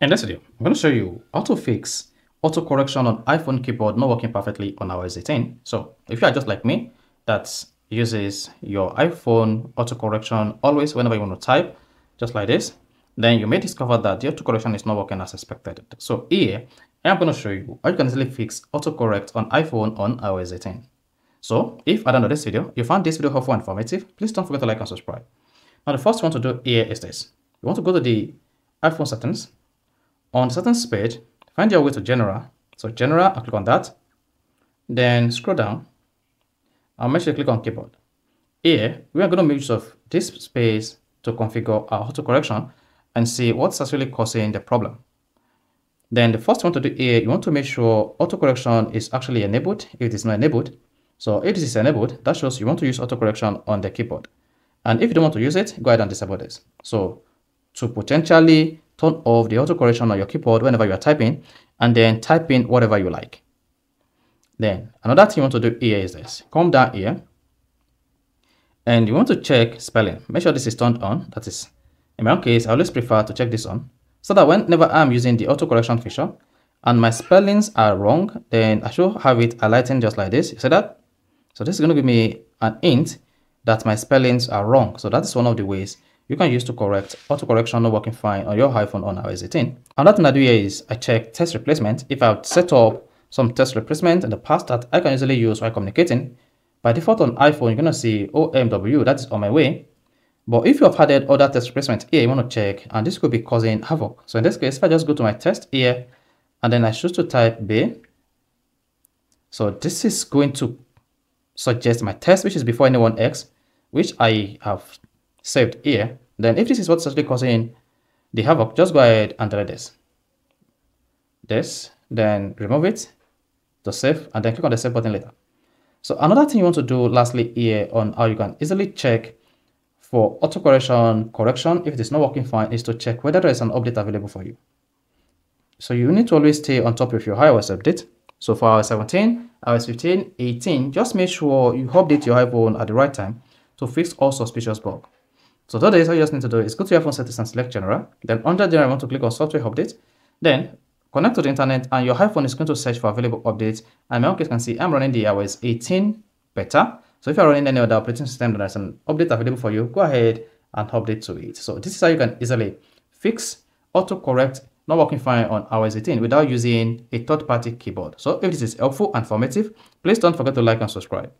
In this video, I'm going to show you how to fix auto correction on iPhone keyboard not working perfectly on iOS 18. So if you are just like me that uses your iPhone auto correction always whenever you want to type, just like this, then you may discover that the auto correction is not working as expected. So here, I'm going to show you how you can easily fix autocorrect on iPhone on iOS 18. So if at the end of this video, you found this video helpful and informative, please don't forget to like and subscribe. Now the first one to do here is this. You want to go to the iPhone settings on settings page, find your way to general. So general, I'll click on that. Then scroll down. I'll make sure you click on keyboard. Here, we are going to make use of this space to configure our auto correction and see what's actually causing the problem. Then the first one to do here, you want to make sure auto correction is actually enabled if it is not enabled. So if this is enabled, that shows you want to use auto correction on the keyboard. And if you don't want to use it, go ahead and disable this. So to potentially turn off the autocorrection on your keyboard whenever you are typing, and then type in whatever you like. Then another thing you want to do here is this. Come down here, and you want to check spelling. Make sure this is turned on. That is, in my own case, I always prefer to check this on, so that whenever I'm using the autocorrection feature, and my spellings are wrong, then I should have it highlighting just like this. You see that? So this is going to give me an hint that my spellings are wrong. So that is one of the ways you can use to correct autocorrection not working fine on your iPhone on iOS 18. Another thing I do here is I check text replacement. If I've set up some text replacement in the past that I can easily use while communicating, by default on iPhone, you're to see OMW, that is on my way. But if you have added other text replacement here, you want to check, and this could be causing havoc. So in this case, if I just go to my test here, and then I choose to type B, so this is going to suggest my test, which is before anyone X, which I have saved here, then if this is what's actually causing the havoc, just go ahead and delete this. This, then remove it to save, and then click on the save button later. So another thing you want to do lastly here on how you can easily check for autocorrection correction if it is not working fine is to check whether there is an update available for you. So you need to always stay on top of your iOS update. So for iOS 17, iOS 15, 18, just make sure you update your iPhone at the right time to fix all suspicious bugs. So that is all you just need to do is go to your phone settings and select general. Then under general, you want to click on software update. Then connect to the internet and your iPhone is going to search for available updates. And my own case can see I'm running the iOS 18 beta. So if you're running any other operating system that has an update available for you, go ahead and update to it. So this is how you can easily fix autocorrect not working fine on iOS 18 without using a third-party keyboard. So if this is helpful and informative, please don't forget to like and subscribe.